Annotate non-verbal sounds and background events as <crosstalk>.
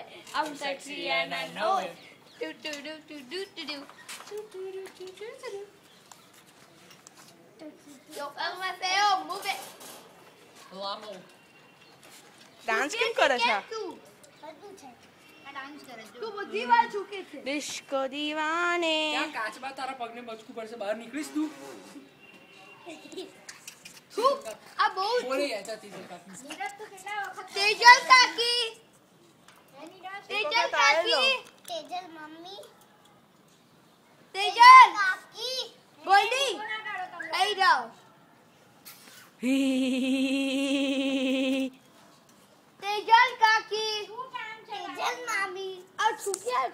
it. I'm sexy and I know it. Do do do do do do do. Do do do do do do do. Yok Mateo, move it. લાંબો dance કેમ કરે છે તું આ dance કરે છે તું બધી વાર ઝૂકે છે ડિસ્કો દીવાને ત્યાં કાચમાં તારા પગને બચકું પડશે બહાર નીકળીશ તું શું આ બહુ બોલે જતી છે કાકી નીરજ તો तेजल मम्मी। तेजल! गोल्डी आई जाओ। <laughs> तेजल काकी। तेजल मामी। और छुपिया